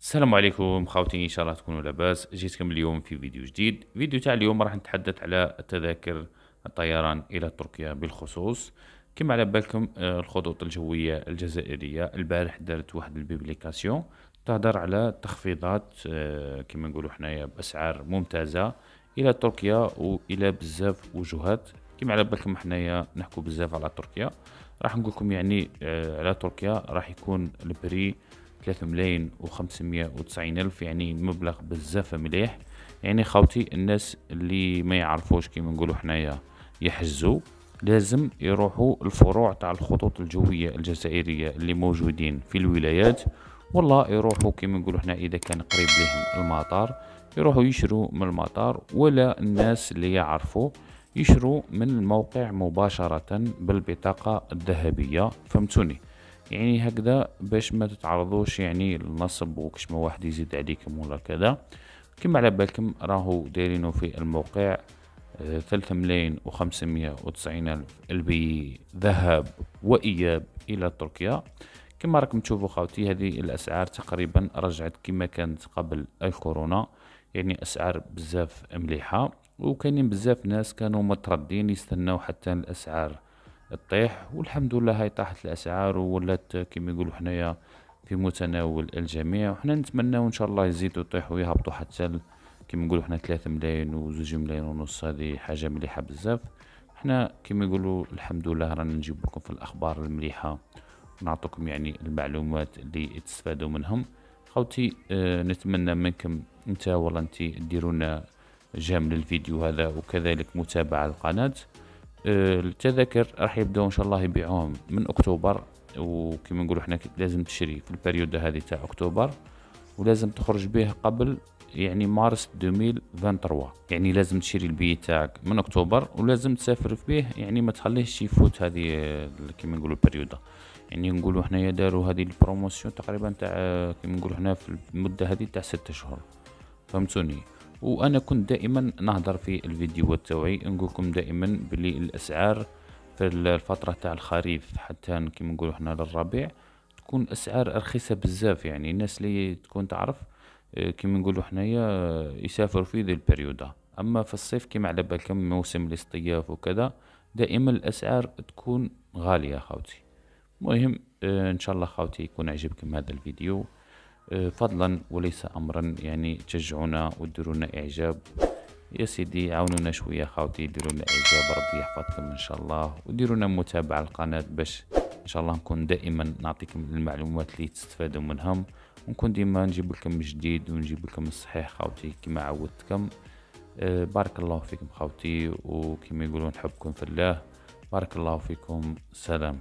السلام عليكم خوتي إن شاء الله تكونوا لاباس. جيتكم اليوم في فيديو جديد. فيديو تاع اليوم راح نتحدث على التذاكر الطيران إلى تركيا بالخصوص. كما على بالكم آه، الخطوط الجوية الجزائرية البارح دارت واحد ال publication تهدر على تخفيضات آه، كما نقولوا حنايا بأسعار ممتازة إلى تركيا وإلى بزاف وجهات. كما على بالكم حنايا نحكوا بزاف على تركيا. راح نقول لكم يعني آه، على تركيا راح يكون ال prix 3 ملايين و590 ألف يعني مبلغ بزاف مليح. يعني خاوتي الناس اللي ما يعرفوش كيما نقولوا حنايا يحجزوا لازم يروحوا الفروع تاع الخطوط الجوية الجزائرية اللي موجودين في الولايات. والله يروحوا كيما نقولوا حنا إذا كان قريب لهم المطار يروحوا يشروا من المطار. ولا الناس اللي يعرفوا يشروا من الموقع مباشرة بالبطاقة الذهبية فهمتوني؟ يعني هكذا باش ما تتعرضوش يعني للنصب وكش ما واحد يزيد عليكم ولا كذا. كما على بالكم راهو دايرينو في الموقع آه، ثلاثة ملايين وخمسمية وتسعين ألف البي ذهب وإياب إلى تركيا. كما راكم تشوفوا خاوتي هذه الأسعار تقريبا رجعت كما كانت قبل الكورونا يعني أسعار بزاف مليحة. وكاينين بزاف ناس كانوا متردين يستناو حتى الأسعار تطيح والحمد لله هاي طاحت الأسعار وولات كما يقولوا حنايا في متناول الجميع. وحنا نتمناو إن شاء الله يزيدوا يطيحوا ويهبطوا حتى كما نقولوا حنا ثلاثة ملايين وزوج ملايين ونص هذه حاجة مليحة بزاف. حنا كما يقولوا الحمد لله رانا نجيب لكم في الأخبار المليحة ونعطوكم يعني المعلومات اللي تستفادوا منهم. خوتي آه نتمنى منكم انت ولا انت ديروا لنا j'aime للفيديو هذا وكذلك متابعة القناة. آه، التذاكر راح يبداو إن شاء الله يبيعوهم من أكتوبر وكما نقولوا إحنا لازم تشري في ال période هذه تاع أكتوبر ولازم تخرج به قبل يعني مارس 2023 يعني لازم تشري البي تاعك من أكتوبر ولازم تسافر به يعني ما تخليهش يفوت هذه كما نقولوا ال période. يعني نقولوا حنايا داروا هذه ال promotion تقريبا تاع كما نقولوا حنا في المدة هذه تاع ستة شهور. فهمتوني؟ وأنا كنت دائما نهضر في الفيديوهات تاعي نقولكم دائما بلي الأسعار في الفترة تاع الخريف حتى كيما نقولوا حنا للربيع تكون أسعار رخيصة بزاف. يعني الناس اللي تكون تعرف آه، كيما نقولوا حنايا آه، يسافروا في ذي البريودا أما في الصيف كيما على بالكم موسم الاصطياف وكذا دائما الأسعار تكون غالية خاوتي. مهم آه، إن شاء الله خاوتي يكون عجبكم هذا الفيديو. فضلا وليس امرا. يعني تشجعونا وديروا لنا إعجاب. يا سيدي عاونونا شوية خاوتي ديروا لنا إعجاب. ربي يحفظكم إن شاء الله. وديروا لنا متابعة القناة باش إن شاء الله نكون دائما نعطيكم المعلومات اللي تستفادوا منهم. ونكون ديما نجيب لكم جديد ونجيب لكم الصحيح خاوتي كما عودتكم. آه، بارك الله فيكم خاوتي وكما يقولون نحبكم في الله. بارك الله فيكم. سلام.